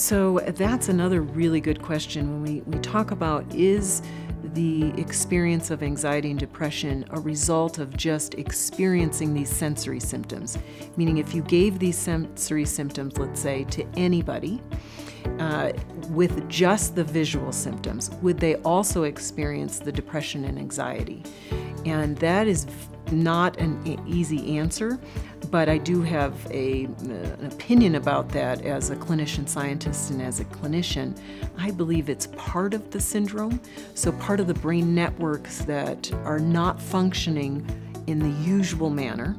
So that's another really good question when we, we talk about is the experience of anxiety and depression a result of just experiencing these sensory symptoms? Meaning, if you gave these sensory symptoms, let's say, to anybody, uh, with just the visual symptoms, would they also experience the depression and anxiety? And that is not an easy answer, but I do have a, uh, an opinion about that as a clinician scientist and as a clinician. I believe it's part of the syndrome, so part of the brain networks that are not functioning in the usual manner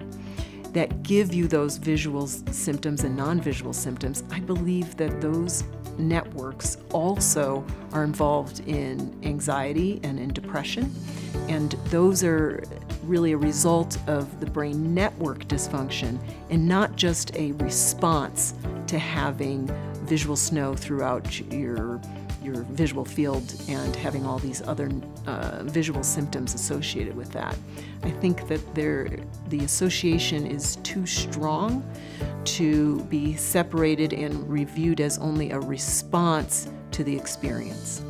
that give you those visual symptoms and non visual symptoms. I believe that those networks also are involved in anxiety and in depression. And those are really a result of the brain network dysfunction and not just a response to having visual snow throughout your your visual field and having all these other uh, visual symptoms associated with that. I think that there, the association is too strong to be separated and reviewed as only a response to the experience.